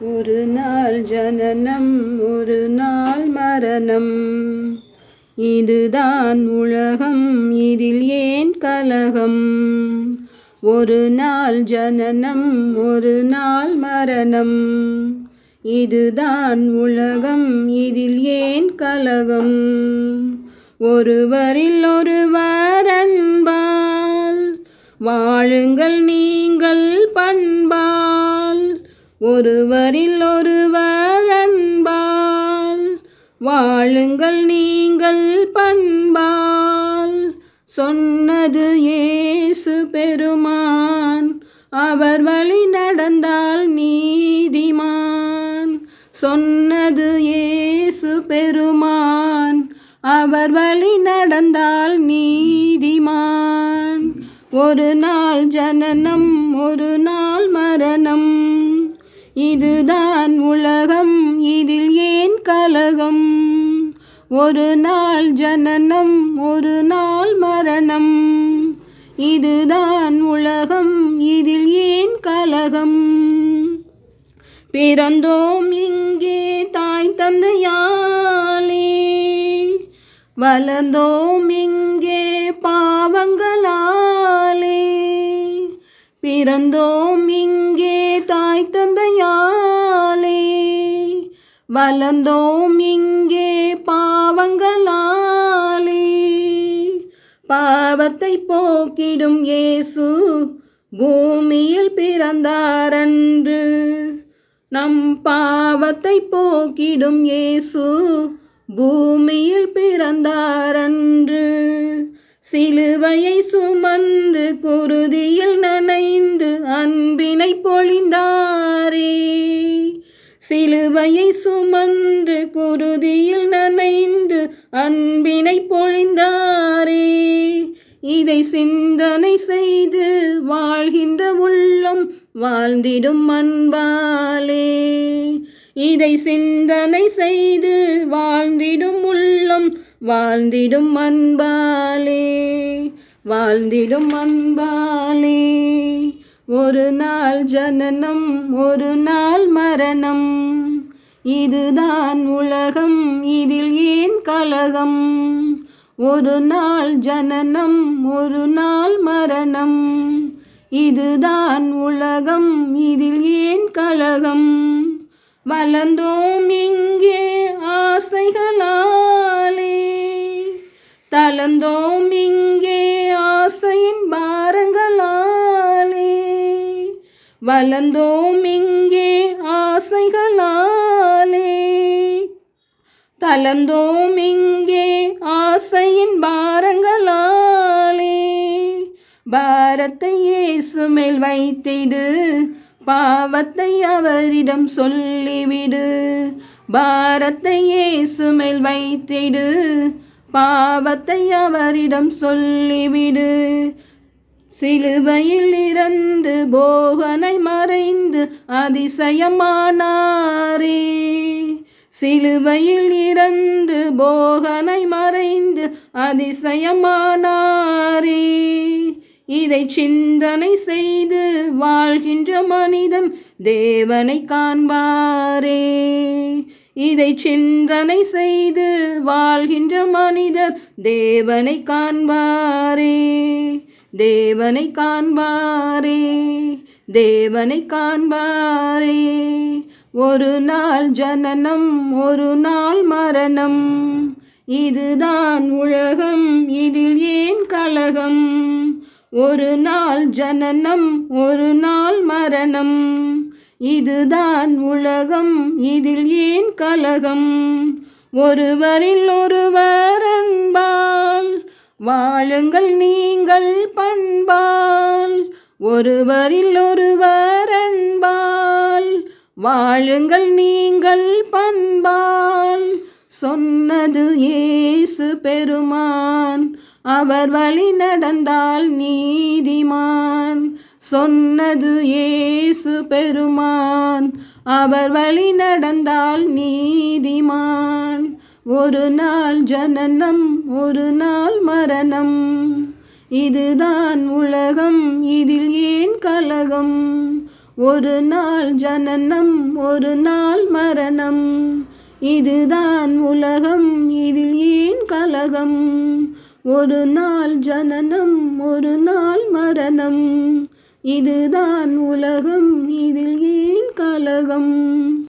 ஒரு நாள் ஜனனம் ஒரு நாள் மரணம். இதுதான் உலகம் இதில் ஏன் கலகம்? ஒரு நாள் ஜனனம் ஒரு நாள் மரணம். இதுதான் உலகம் இதில் ஏன் கலகம்? ஒருவரில் ஒருவர் அன்பால் வாழுங்கள் நீங்கள் பண்பால். ஒருவரில் ஒருவர் அன்பால் வாழுங்கள் நீங்கள் பண்பால். சொன்னது ஏசு பெருமான் அவர் வழி நடந்தால் நீதிமான். சொன்னது ஏசு பெருமான் அவர் வழி நடந்தால் நீதிமான். ஒரு நாள் ஜனனம் ஒரு நாள் இதுதான் உலகம் இதில் ஏன் கலகம்? ஒரு நாள் ஜனனம் ஒரு நாள் மரணம். இதுதான் உலகம் இதில் ஏன் கலகம்? பிறந்தோம் இங்கே தாய் தந்தையாலே. வளர்ந்தோம் இங்கே பாவங்களாலே. பிறந்தோம் இங்கே தாய் தந்தையாலே வளர்ந்தோம் இங்கே பாவங்களாலே. பாவத்தை போக்கிடும் இயேசு பூமியில் பிறந்தாரன்று. நம் பாவத்தை போக்கிடும் இயேசு பூமியில் பிறந்தாரன்று. சிலுவையை சுமந்து குருதியில் நனைந்து அன்பினை பொழிந்தாரே. சிலுவையை சுமந்து குருதியில் நனைந்து அன்பினை பொழிந்தாரே. இதை சிந்தனை செய்து வாழ்கின்ற உள்ளம் வாழ்ந்திடும் அன்பாலே. இதை சிந்தனை செய்து வாழ்ந்திடும் உள்ளம் வாழ்ந்திடும் அன்பாலே. வாழ்ந்திடும் அன்பாலே. ஒரு நாள் ஜனனம் ஒரு நாள் மரணம். இதுதான் உலகம் இதில் ஏன் கலகம்? ஒரு நாள் ஜனனம் ஒரு நாள் மரணம். இதுதான் உலகம் இதில் ஏன் கலகம்? வளர்ந்தோம் இங்கே ஆசைகளாலே. தளர்ந்தோம் வளர்ந்தோம் இங்கே ஆசைகளாலே. தளர்ந்தோம் இங்கே ஆசையின் பாரங்களாலே. பாரத்தை இயேசு மேல் வைத்திடு பாவத்தை அவரிடம் சொல்லிவிடு. பாரத்தை இயேசு மேல் வைத்திடு பாவத்தை அவரிடம் சொல்லிவிடு. சிலுவையில் இறந்து போகனை மறைந்து அதிசயமானாரே. சிலுவையில் இறந்து போகனை மறைந்து அதிசயமானாரே. இதை சிந்தனை செய்து வாழ்கின்ற மனிதன் தேவனை காண்பாரே. இதை சிந்தனை செய்து வாழ்கின்ற மனிதர் தேவனை காண்பாரே. தேவனை காண்பாரே தேவனை காண்பாரே. ஒரு நாள் ஜனனம் ஒரு நாள் மரணம். இதுதான் உலகம் இதில் ஏன் கலகம்? ஒரு நாள் ஜனனம் ஒரு நாள் மரணம். இதுதான் உலகம் இதில் ஏன் கலகம்? ஒருவரில் ஒருவர் அன்பால் வாழுங்கள் நீங்கள் பண்பால் ஒருவரில் ஒருவர் அன்பால். வாழுங்கள் நீங்கள் பண்பால் சொன்னது ஏசு பெருமான். அவர் வழி நடந்தால் நீதிமான். சொன்னது ஏசு பெருமான். அவர் வழி நடந்தால் நீதிமான். ஒரு நாள் ஜனனம் ஒரு நாள் மரணம். இதுதான் உலகம் இதில் ஏன் கலகம்? ஒரு நாள் ஜனனம் ஒரு நாள் மரணம். இதுதான் உலகம் இதில் ஏன் கலகம்? ஒரு நாள் ஜனனம் ஒரு நாள் மரணம். இதுதான் உலகம் இதில் ஏன் கலகம்?